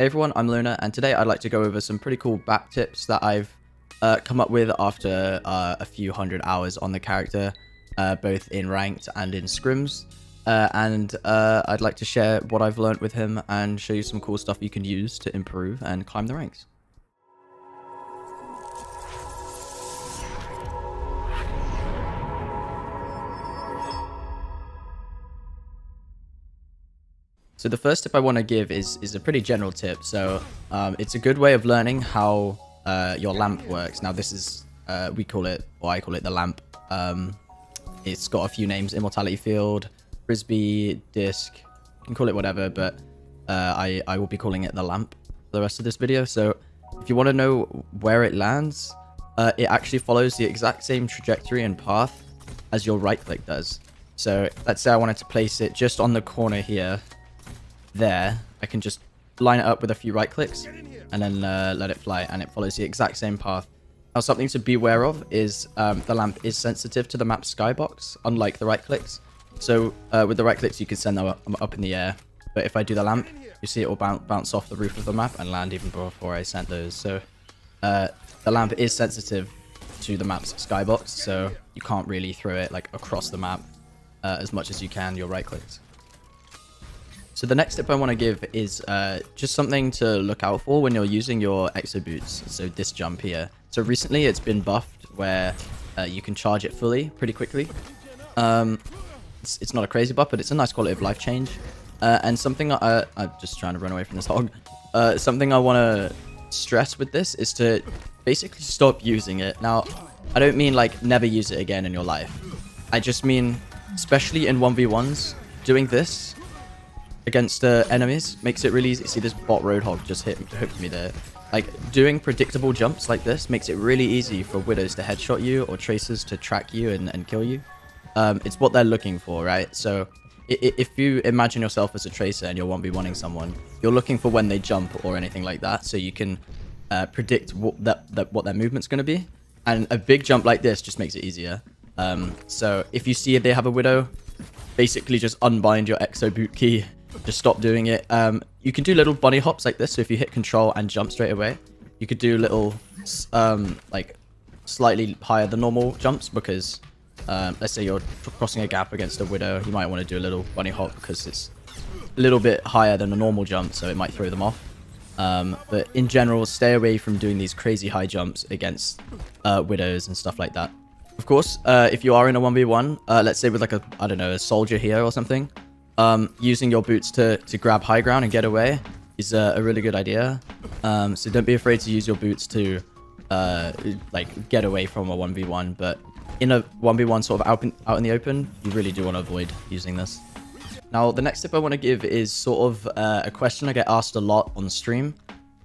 Hey everyone, I'm Lunar, and today I'd like to go over some pretty cool Bap tips that I've uh, come up with after uh, a few hundred hours on the character, uh, both in ranked and in scrims. Uh, and uh, I'd like to share what I've learned with him and show you some cool stuff you can use to improve and climb the ranks. So the first tip I want to give is is a pretty general tip. So um, it's a good way of learning how uh, your lamp works. Now this is uh, we call it, or I call it the lamp. Um, it's got a few names: immortality field, frisbee, disc. You can call it whatever, but uh, I I will be calling it the lamp for the rest of this video. So if you want to know where it lands, uh, it actually follows the exact same trajectory and path as your right click does. So let's say I wanted to place it just on the corner here there, I can just line it up with a few right clicks and then uh, let it fly and it follows the exact same path. Now something to be aware of is um, the lamp is sensitive to the map skybox, unlike the right clicks. So uh, with the right clicks you can send them up, up, in the air, but if I do the lamp, you see it will bounce, bounce off the roof of the map and land even before I sent those. So uh, the lamp is sensitive to the map's skybox, so you can't really throw it like across the map uh, as much as you can your right clicks. So the next tip I want to give is uh, just something to look out for when you're using your exo boots. So this jump here. So recently it's been buffed where uh, you can charge it fully pretty quickly. Um, it's, it's, not a crazy buff, but it's a nice quality of life change. Uh, and something I, I'm just trying to run away from this hog. Uh, something I want to stress with this is to basically stop using it. Now, I don't mean like never use it again in your life. I just mean, especially in 1v1s, doing this against uh, enemies makes it really easy. See, this bot Roadhog just hit hooked me there. Like, doing predictable jumps like this makes it really easy for Widows to headshot you or Tracers to track you and, and kill you. Um, it's what they're looking for, right? So, if you imagine yourself as a Tracer and you're 1v1ing someone, you're looking for when they jump or anything like that, so you can uh, predict what, that, that, what their movement's going to be. And a big jump like this just makes it easier. Um, so, if you see they have a Widow, basically just unbind your Exo Boot key just stop doing it. Um, you can do little bunny hops like this. So if you hit control and jump straight away, you could do little, um, like slightly higher than normal jumps because um, let's say you're crossing a gap against a widow, you might want to do a little bunny hop because it's a little bit higher than a normal jump, so it might throw them off. Um, but in general, stay away from doing these crazy high jumps against uh, widows and stuff like that. Of course, uh, if you are in a 1v1, uh, let's say with like a, I don't know, a soldier here or something, um, using your boots to, to grab high ground and get away is a, a really good idea. Um, so don't be afraid to use your boots to uh, like get away from a 1v1. But in a 1v1 sort of out in, out in the open, you really do want to avoid using this. Now, the next tip I want to give is sort of uh, a question I get asked a lot on stream.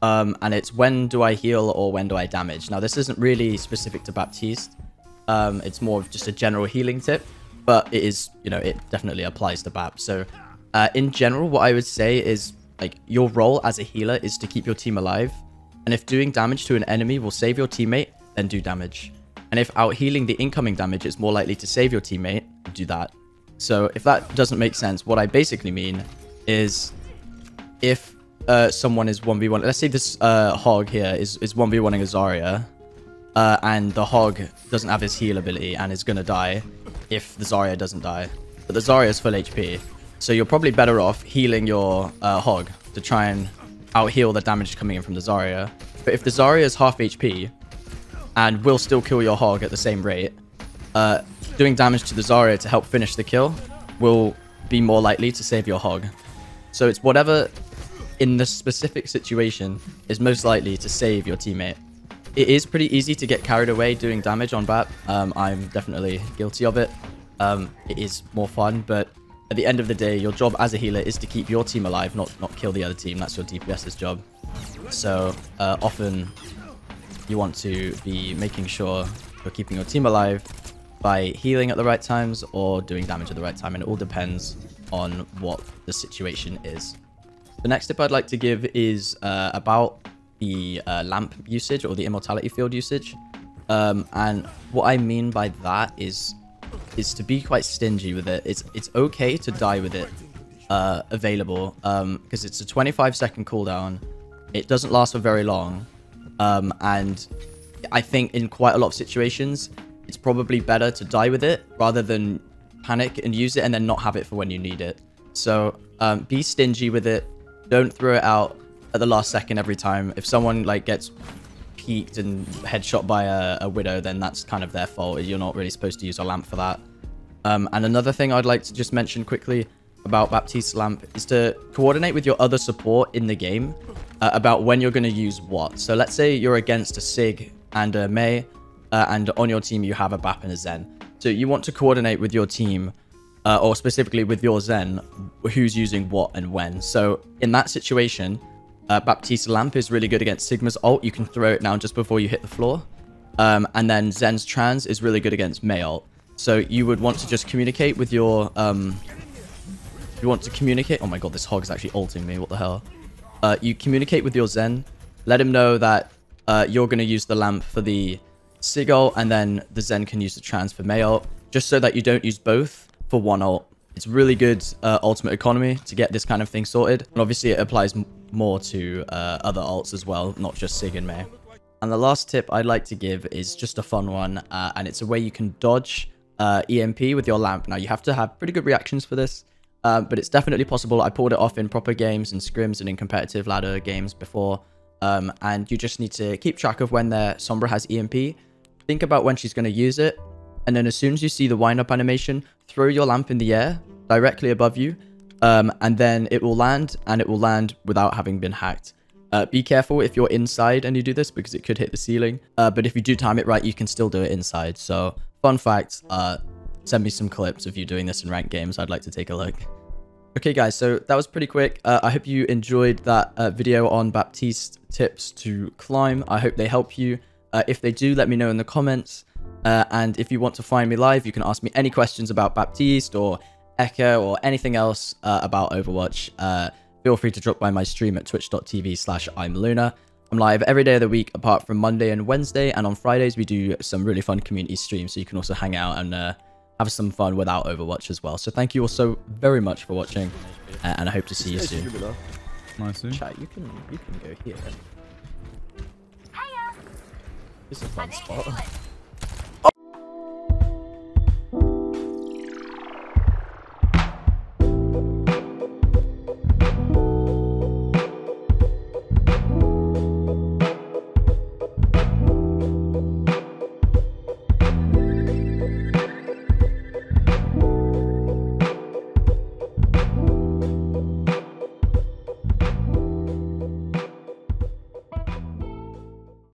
Um, and it's when do I heal or when do I damage? Now, this isn't really specific to Baptiste. Um, it's more of just a general healing tip but it is, you know, it definitely applies to BAP. So uh, in general, what I would say is like your role as a healer is to keep your team alive. And if doing damage to an enemy will save your teammate, then do damage. And if out healing the incoming damage is more likely to save your teammate, do that. So if that doesn't make sense, what I basically mean is if uh, someone is 1v1, let's say this uh, hog here is, is 1v1ing a Zarya, uh, and the hog doesn't have his heal ability and is going to die, if the Zarya doesn't die. But the Zarya is full HP. So you're probably better off healing your uh, Hog to try and out-heal the damage coming in from the Zarya. But if the Zarya is half HP and will still kill your Hog at the same rate, uh, doing damage to the Zarya to help finish the kill will be more likely to save your Hog. So it's whatever in the specific situation is most likely to save your teammate it is pretty easy to get carried away doing damage on BAP. Um, I'm definitely guilty of it. Um, it is more fun, but at the end of the day, your job as a healer is to keep your team alive, not not kill the other team. That's your DPS's job. So uh, often you want to be making sure you're keeping your team alive by healing at the right times or doing damage at the right time. And it all depends on what the situation is. The next tip I'd like to give is uh, about the uh, lamp usage or the immortality field usage. Um, and what I mean by that is is to be quite stingy with it. It's it's okay to die with it uh, available because um, it's a 25 second cooldown it doesn't last for very long. Um, and I think in quite a lot of situations, it's probably better to die with it rather than panic and use it and then not have it for when you need it. So um, be stingy with it. Don't throw it out at the last second every time. If someone like gets peeked and headshot by a, a widow, then that's kind of their fault. You're not really supposed to use a lamp for that. Um, and another thing I'd like to just mention quickly about Baptiste lamp is to coordinate with your other support in the game uh, about when you're going to use what. So let's say you're against a Sig and a Mei, uh, and on your team you have a Bap and a Zen. So you want to coordinate with your team, uh, or specifically with your Zen, who's using what and when. So in that situation, uh, Baptiste Lamp is really good against Sigma's ult. You can throw it down just before you hit the floor. Um, and then Zen's Trans is really good against Mei ult. So you would want to just communicate with your... Um, you want to communicate... Oh my god, this hog is actually ulting me. What the hell? Uh, you communicate with your Zen. Let him know that uh, you're going to use the lamp for the Sig ult, and then the Zen can use the Trans for Mei ult, just so that you don't use both for one ult. It's really good uh, ultimate economy to get this kind of thing sorted. And obviously it applies more to uh, other ults as well, not just Sig and Mei. And the last tip I'd like to give is just a fun one, uh, and it's a way you can dodge uh, EMP with your lamp. Now, you have to have pretty good reactions for this, uh, but it's definitely possible. I pulled it off in proper games and scrims and in competitive ladder games before, um, and you just need to keep track of when their Sombra has EMP, think about when she's going to use it, and then as soon as you see the wind-up animation, throw your lamp in the air directly above you, um, and then it will land, and it will land without having been hacked. Uh, be careful if you're inside and you do this because it could hit the ceiling. Uh, but if you do time it right, you can still do it inside. So fun fact, uh, send me some clips of you doing this in ranked games. I'd like to take a look. Okay, guys, so that was pretty quick. Uh, I hope you enjoyed that uh, video on Baptiste tips to climb. I hope they help you. Uh, if they do, let me know in the comments. and if you want to find me live, you can ask me any questions about Baptiste or Echo or anything else about Overwatch feel free to drop by my stream at twitch.tv slash I'm Lunar. I'm live every day of the week apart from Monday and Wednesday, and on Fridays we do some really fun community streams, so you can also hang out and uh, have some fun without Overwatch as well. So thank you all so very much for watching, uh, and I hope to see you soon. Nice. Chat, you can you can go here. This is a fun spot.